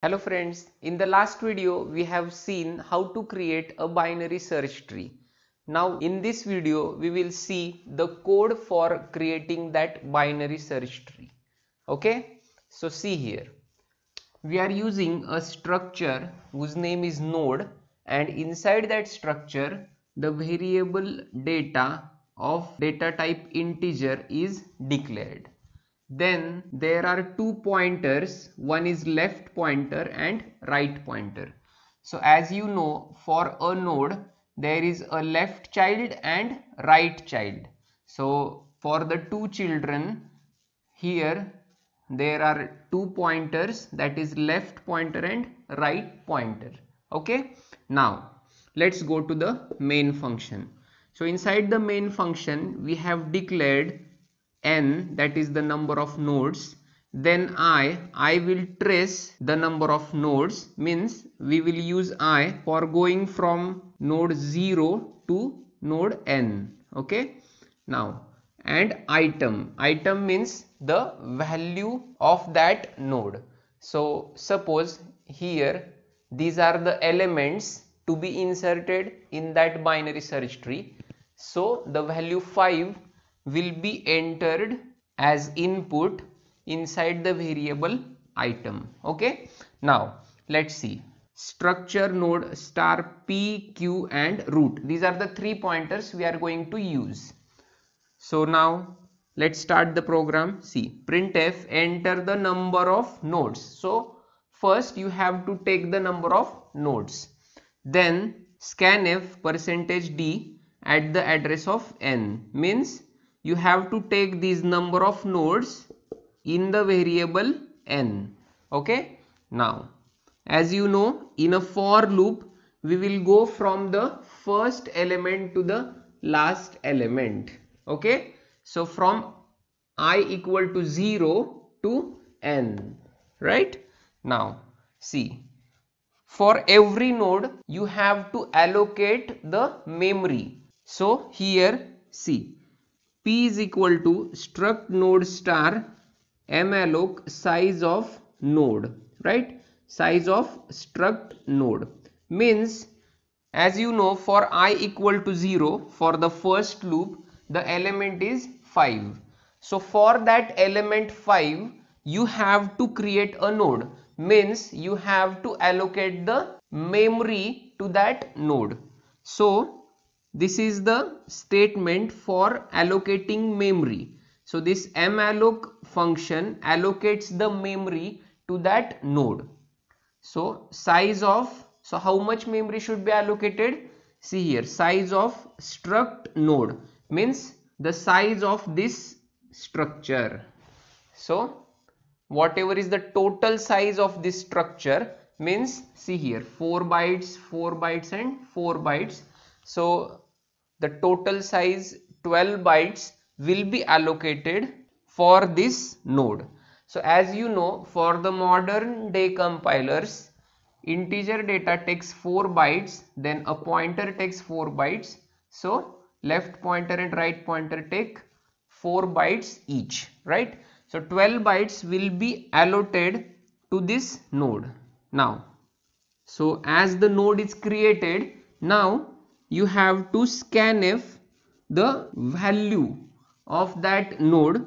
Hello friends, in the last video we have seen how to create a binary search tree. Now in this video we will see the code for creating that binary search tree. Okay, so see here. We are using a structure whose name is node and inside that structure the variable data of data type integer is declared then there are two pointers. One is left pointer and right pointer. So as you know for a node there is a left child and right child. So for the two children here there are two pointers. That is left pointer and right pointer. Okay? Now let's go to the main function. So inside the main function we have declared n that is the number of nodes then i i will trace the number of nodes means we will use i for going from node 0 to node n okay? Now and item item means the value of that node. So suppose here these are the elements to be inserted in that binary search tree. So the value 5 will be entered as input inside the variable item. Okay? Now let's see. Structure node star p q and root. These are the three pointers we are going to use. So now let's start the program. See printf enter the number of nodes. So first you have to take the number of nodes. Then scanf percentage d at the address of n. Means you have to take these number of nodes in the variable n. Okay? Now as you know in a for loop we will go from the first element to the last element. Okay? So from i equal to 0 to n. Right? Now see. For every node you have to allocate the memory. So here see p is equal to struct node star malloc size of node right? Size of struct node. Means as you know for i equal to 0 for the first loop the element is 5 so for that element 5 you have to create a node. Means you have to allocate the memory to that node. So this is the statement for allocating memory. So this malloc function allocates the memory to that node. So size of, so how much memory should be allocated? See here size of struct node means the size of this structure. So whatever is the total size of this structure means see here 4 bytes 4 bytes and 4 bytes so the total size 12 bytes will be allocated for this node. So as you know for the modern day compilers integer data takes 4 bytes then a pointer takes 4 bytes. So left pointer and right pointer take 4 bytes each right. So 12 bytes will be allotted to this node. Now so as the node is created now you have to scanf the value of that node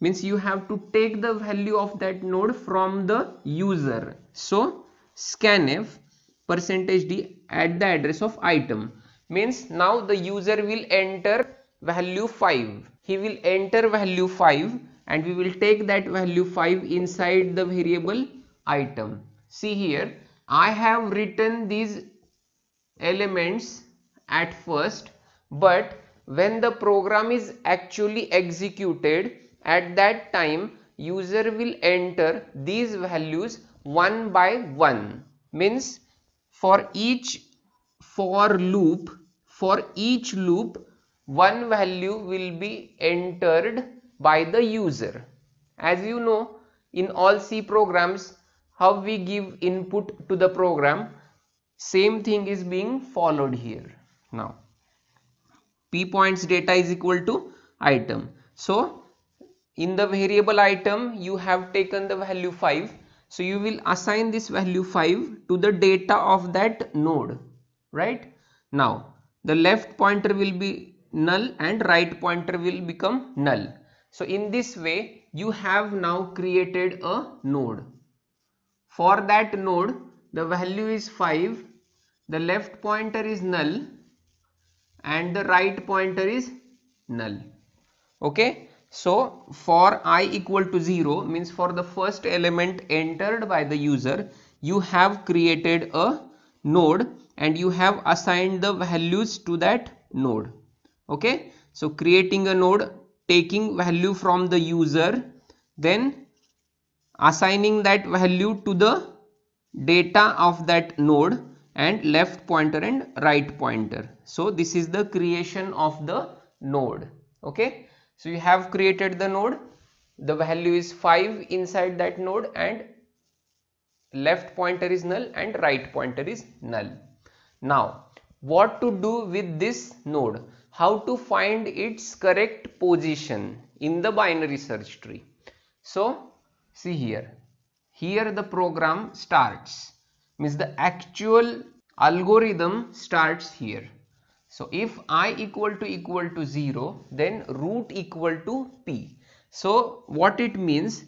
means you have to take the value of that node from the user. So scanf percentage d at the address of item. Means now the user will enter value 5 he will enter value 5 and we will take that value 5 inside the variable item. See here i have written these elements at first but when the program is actually executed at that time user will enter these values one by one. Means for each for loop for each loop one value will be entered by the user. As you know in all C programs how we give input to the program same thing is being followed here now p points data is equal to item. So in the variable item you have taken the value 5 so you will assign this value 5 to the data of that node right? Now the left pointer will be null and right pointer will become null. So in this way you have now created a node. For that node the value is 5 the left pointer is null and the right pointer is null. Okay? So for i equal to 0 means for the first element entered by the user you have created a node and you have assigned the values to that node. Okay? So creating a node taking value from the user then assigning that value to the data of that node and left pointer and right pointer. So this is the creation of the node. Okay. So you have created the node. The value is 5 inside that node and left pointer is null and right pointer is null. Now what to do with this node? How to find its correct position in the binary search tree. So see here here the program starts means the actual algorithm starts here. So if i equal to equal to 0 then root equal to p. So what it means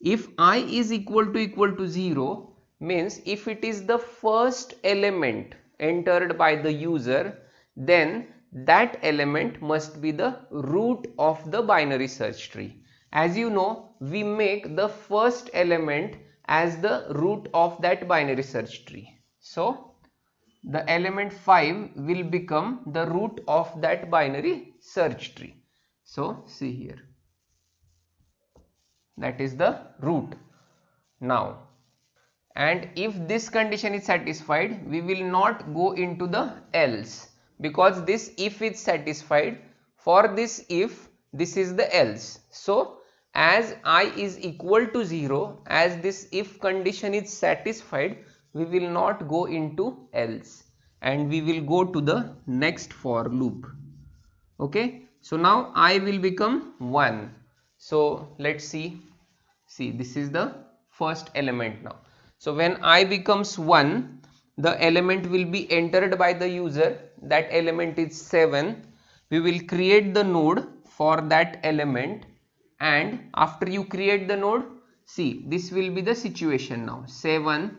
if i is equal to equal to 0 means if it is the first element entered by the user then that element must be the root of the binary search tree. As you know we make the first element as the root of that binary search tree. So the element 5 will become the root of that binary search tree. So see here that is the root. Now and if this condition is satisfied we will not go into the else because this if is satisfied for this if this is the else. So as i is equal to 0 as this if condition is satisfied we will not go into else. And we will go to the next for loop. Okay? So now i will become 1 so let's see. See this is the first element now. So when i becomes 1 the element will be entered by the user. That element is 7 we will create the node for that element and after you create the node see this will be the situation now. 7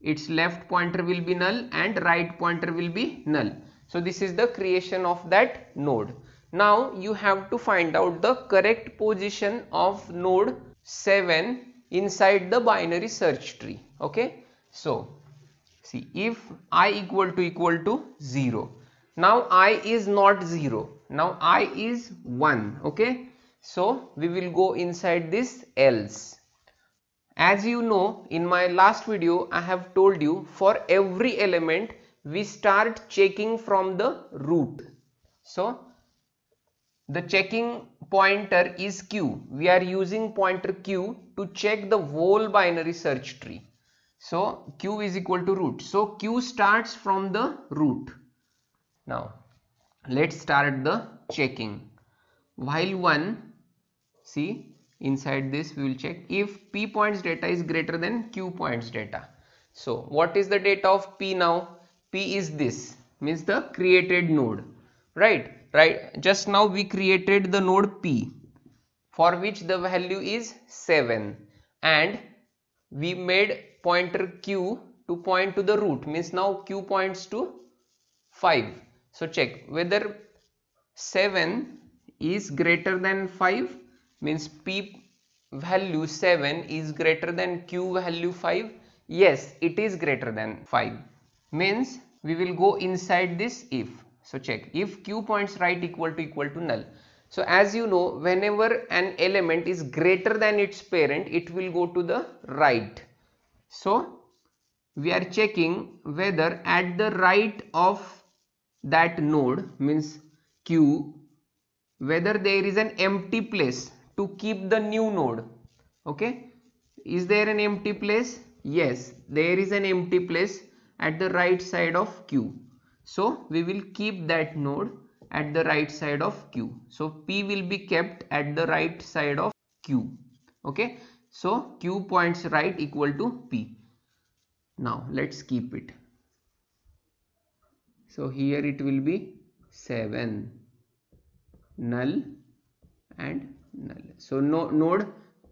its left pointer will be null and right pointer will be null. So this is the creation of that node. Now you have to find out the correct position of node 7 inside the binary search tree. Okay? So see if i equal to equal to 0 now i is not 0 now i is 1 okay so we will go inside this else. As you know in my last video I have told you for every element we start checking from the root. So the checking pointer is q. We are using pointer q to check the whole binary search tree. So q is equal to root. So q starts from the root. Now let's start the checking. While 1 see inside this we will check if p points data is greater than q points data. So what is the data of p now? P is this means the created node right? Right just now we created the node p for which the value is 7 and we made pointer q to point to the root means now q points to 5 so check whether 7 is greater than 5 means p value 7 is greater than q value 5 yes it is greater than 5 means we will go inside this if. So check. If q points right equal to equal to null. So as you know whenever an element is greater than its parent it will go to the right. So we are checking whether at the right of that node means q whether there is an empty place to keep the new node. Okay? Is there an empty place? Yes there is an empty place at the right side of q. So we will keep that node at the right side of q. So p will be kept at the right side of q. Okay? So q points right equal to p. Now let's keep it. So here it will be 7 null and null. So no, node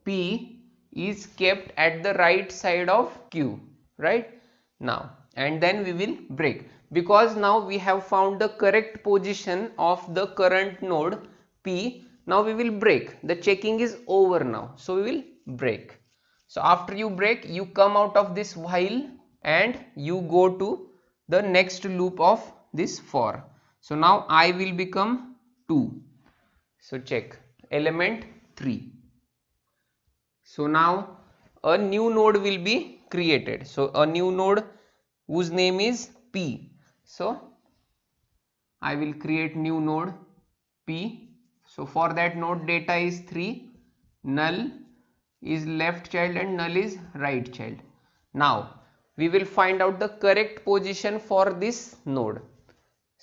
p is kept at the right side of q right? Now and then we will break. Because now we have found the correct position of the current node p now we will break. The checking is over now so we will break. So after you break you come out of this while and you go to the next loop of this for. So now i will become 2. So check element 3. So now a new node will be created. So a new node whose name is P. So I will create new node P. So for that node data is 3, null is left child and null is right child. Now we will find out the correct position for this node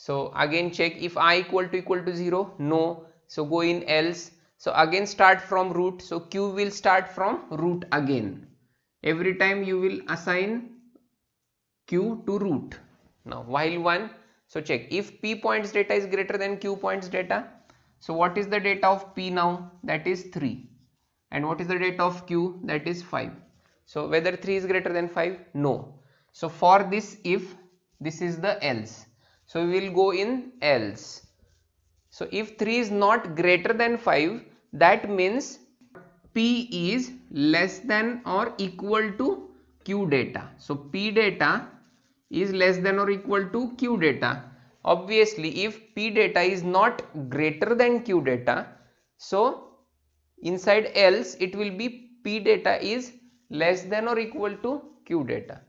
so again check if i equal to equal to 0 no so go in else so again start from root so q will start from root again every time you will assign q to root now while one so check if p points data is greater than q points data so what is the data of p now that is 3 and what is the data of q that is 5 so whether 3 is greater than 5? No. So for this if this is the else. So we will go in else. So if 3 is not greater than 5 that means P is less than or equal to Q data. So P data is less than or equal to Q data. Obviously if P data is not greater than Q data so inside else it will be P data is less than or equal to q data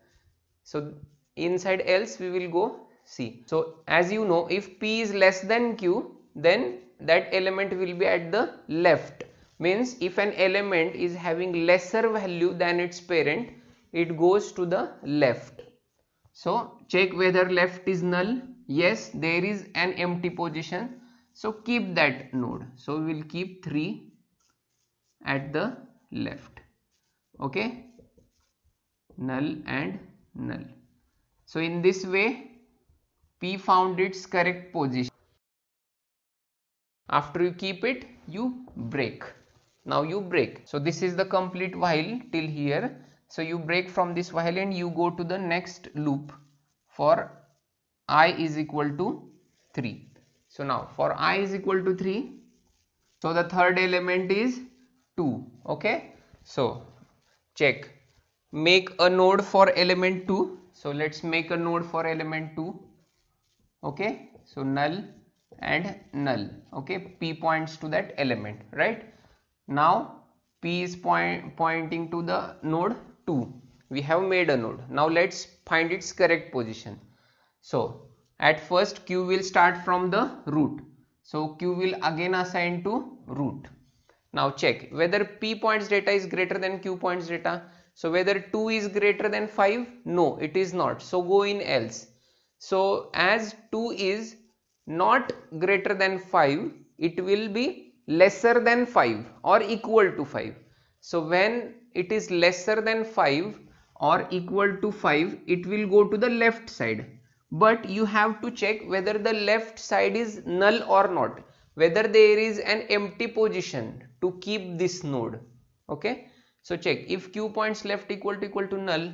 so inside else we will go see so as you know if p is less than q then that element will be at the left. Means if an element is having lesser value than its parent it goes to the left. So check whether left is null. Yes there is an empty position. So keep that node. So we will keep 3 at the left. Okay? Null and null. So in this way p found its correct position after you keep it you break. Now you break. So this is the complete while till here. So you break from this while and you go to the next loop for i is equal to 3 so now for i is equal to 3 so the third element is 2 okay? So check. Make a node for element 2 so let's make a node for element 2 okay? So null and null okay p points to that element right now p is point pointing to the node 2 we have made a node now let's find its correct position so at first q will start from the root so q will again assign to root now check whether p points data is greater than q points data. So whether 2 is greater than 5? No, it is not. So go in else. So as 2 is not greater than 5, it will be lesser than 5 or equal to 5. So when it is lesser than 5 or equal to 5, it will go to the left side. But you have to check whether the left side is null or not whether there is an empty position to keep this node okay so check if q points left equal to equal to null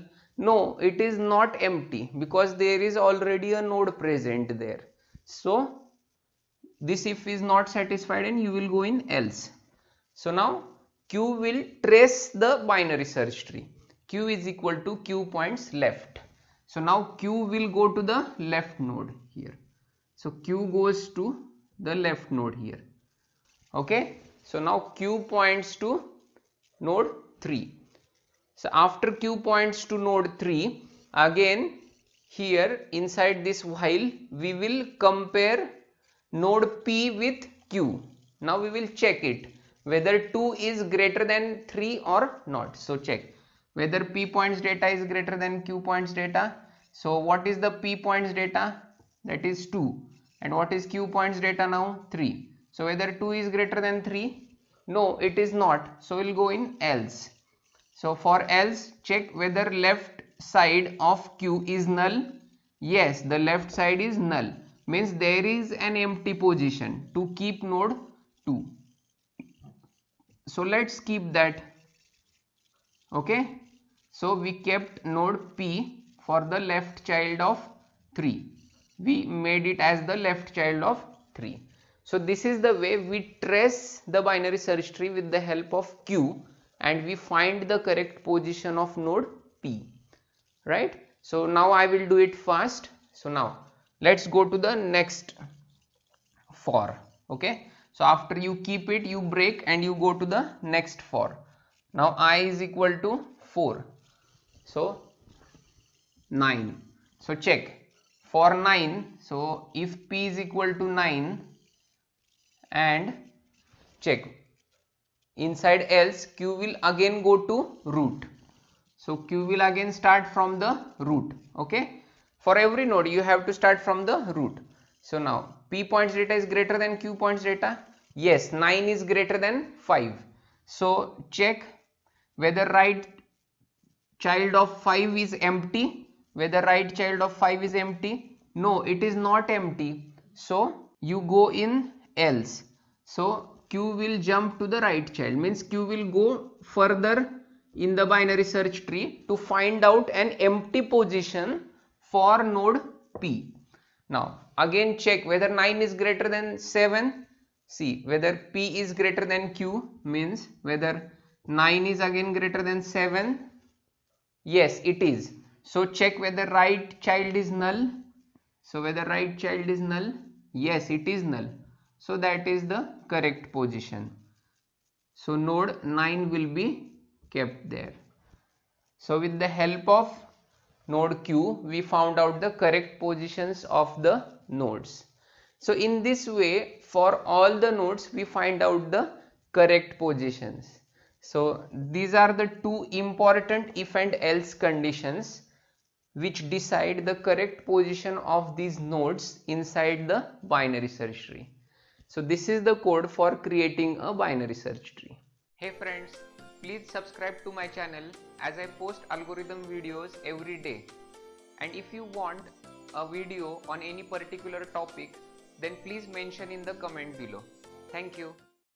no it is not empty because there is already a node present there so this if is not satisfied and you will go in else. So now q will trace the binary search tree. Q is equal to q points left. So now q will go to the left node here. So q goes to the left node here. Okay? So now q points to node 3 so after q points to node 3 again here inside this while we will compare node p with q. Now we will check it whether 2 is greater than 3 or not. So check. Whether p points data is greater than q points data. So what is the p points data? That is 2 and what is q points data now? 3 so whether 2 is greater than 3 no it is not. So we'll go in else. So for else check whether left side of q is null? Yes the left side is null. Means there is an empty position to keep node 2 so let's keep that. Okay? So we kept node p for the left child of 3 we made it as the left child of 3 so this is the way we trace the binary search tree with the help of q and we find the correct position of node p right? So now i will do it fast so now let's go to the next for okay? So after you keep it you break and you go to the next for. Now i is equal to 4 so 9 so check. For 9 so if p is equal to 9 and check. Inside else q will again go to root so q will again start from the root okay? For every node you have to start from the root. So now p points data is greater than q points data? Yes 9 is greater than 5 so check whether right child of 5 is empty whether right child of 5 is empty. No it is not empty. So you go in else. So q will jump to the right child. Means q will go further in the binary search tree to find out an empty position for node p. Now again check whether 9 is greater than 7 see whether p is greater than q means whether 9 is again greater than 7 yes it is. So check whether right child is null. So whether right child is null? Yes it is null. So that is the correct position. So node 9 will be kept there so with the help of node q we found out the correct positions of the nodes. So in this way for all the nodes we find out the correct positions. So these are the two important if and else conditions which decide the correct position of these nodes inside the binary search tree. So this is the code for creating a binary search tree. Hey friends, please subscribe to my channel as I post algorithm videos every day. And if you want a video on any particular topic then please mention in the comment below. Thank you.